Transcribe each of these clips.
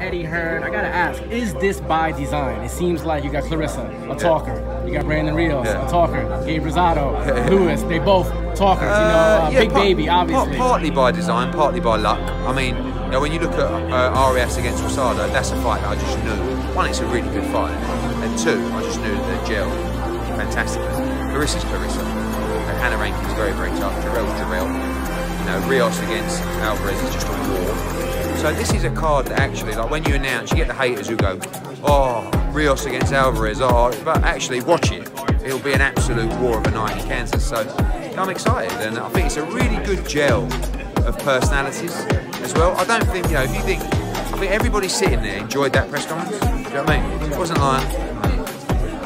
Eddie Hearn. I gotta ask, is this by design? It seems like you got Claressa, a talker. You got Brandon Rios, Yeah. a talker. Gabe Rosado, Luis, they both talkers. you know, uh, yeah, Big Baby, obviously. partly by design, partly by luck. I mean, you know, when you look at uh, Arias against Rosado, that's a fight that I just knew. One, it's a really good fight, and two, I just knew that gel fantastically. Claressa's Claressa, and Hannah Rankin's very, very tough. Jarrell's Jarrell. You know, Rios against Alvarez is just a war. So this is a card that actually, like when you announce, you get the haters who go, "Oh, Rios against Alvarez." Oh, but actually, watch it. It'll be an absolute war of a night in Kansas. So I'm excited, and I think it's a really good gel of personalities as well. I don't think you know if you think. I think everybody sitting there enjoyed that press conference. Do you know what I mean? It wasn't like.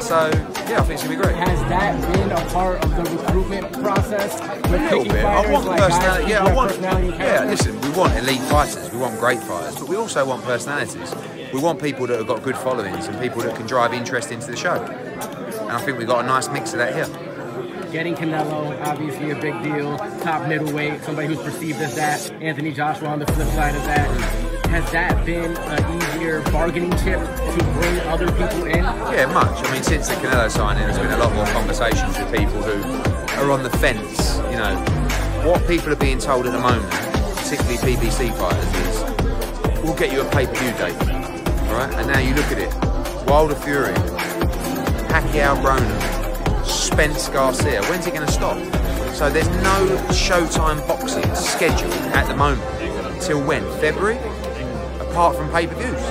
So yeah, I think it's gonna be great. Has that been a part of the recruitment process? With A little bit. I want like personality. Yeah, I want. Yeah, listen. We want elite fighters. We want great fighters, but we also want personalities. We want people that have got good followings and people that can drive interest into the show. And I think we've got a nice mix of that here. Getting Canelo, obviously a big deal. Top middleweight, somebody who's perceived as that. Anthony Joshua on the flip side of that. Has that been an easier bargaining chip to bring other people in? Yeah, much. I mean, since the Canelo signing, there's been a lot more conversations with people who are on the fence. You know, what people are being told at the moment, particularly PBC fighters, is we'll get you a pay-per-view date, right? And now you look at it: Wilder Fury, Pacquiao Broner, Spence Garcia. When's it going to stop? So there's no Showtime boxing scheduled at the moment. Till when? February? Apart from pay-per-views.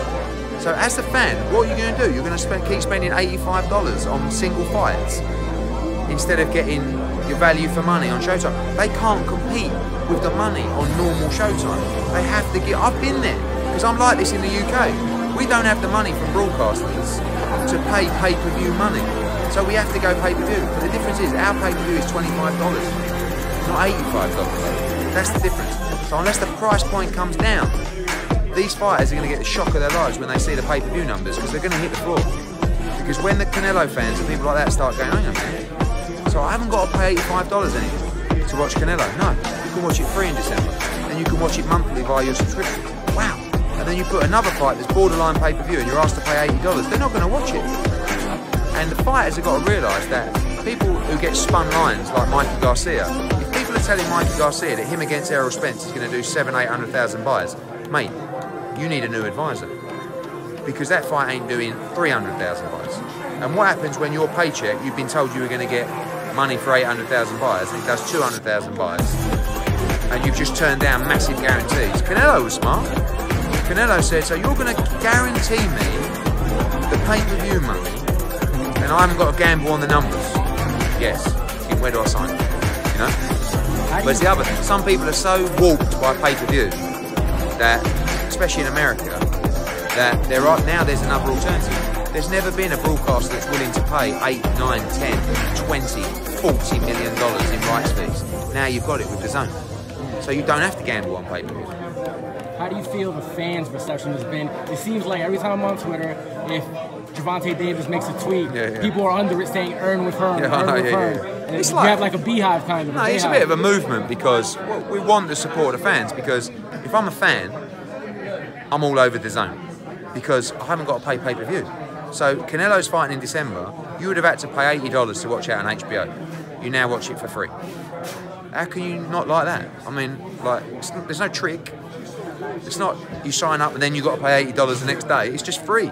So as a fan, what are you going to do? You're going to spend, keep spending $85 on single fights instead of getting your value for money on Showtime. They can't compete with the money on normal Showtime. They have to get. I've been there because I'm like this in the UK. We don't have the money from broadcasters to pay pay-per-view money, so we have to go pay-per-view. But the difference is our pay-per-view is twenty-five dollars, not eighty-five dollars. That's the difference. So unless the price point comes down, these fighters are going to get the shock of their lives when they see the pay-per-view numbers because they're going to hit the floor. Because when the Canelo fans and people like that start going, hang on a so I haven't got to pay $85 anymore to watch Canelo. No, you can watch it free in December. And you can watch it monthly via your subscription. Wow. And then you put another fight that's borderline pay-per-view and you're asked to pay $80. They're not going to watch it. And the fighters have got to realise that people who get spun lines like Mikey Garcia, if people are telling Mikey Garcia that him against Errol Spence is going to do seven, eight hundred thousand buys, mate, you need a new advisor because that fight ain't doing 300,000 buys. And what happens when your paycheck, you've been told you were going to get money for 800,000 buyers and it does 200,000 buyers. and you've just turned down massive guarantees? Canelo was smart. Canelo said, so you're going to guarantee me the pay-per-view money and I haven't got to gamble on the numbers. Yes. Where do I sign? You know? Whereas the other, some people are so warped by pay-per-view that, especially in America, that there are now there's another alternative. There's never been a broadcaster that's willing to pay 8, 9, 10, 20, 40 million dollars in rights fees. Now you've got it with DAZN. So you don't have to gamble on pay-per-view. How do you feel the fans' reception has been? It seems like every time I'm on Twitter, if Gervonta Davis makes a tweet, Yeah, yeah. people are under it saying "earn with Hearn," Yeah, "earn know, with yeah, Hearn." yeah. It's you like- have like a beehive kind of. No, it's a bit of a movement because we want the support of the fans. Because if I'm a fan, I'm all over DAZN because I haven't got to pay pay per view. So Canelo's fighting in December. You would have had to pay eighty dollars to watch it on HBO. You now watch it for free. How can you not like that? I mean, like, there's no trick. It's not you sign up and then you got to pay eighty dollars the next day. It's just free.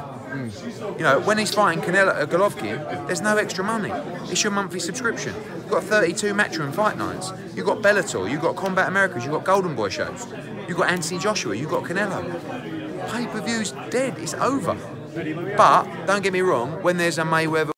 You know, when he's fighting Canelo uh, Golovkin, there's no extra money. It's your monthly subscription. You've got 32 Matchroom fight nights. You've got Bellator. You've got Combat Americas. You've got Golden Boy shows. You've got Anthony Joshua. You've got Canelo. Pay per view's dead. It's over. But don't get me wrong. When there's a Mayweather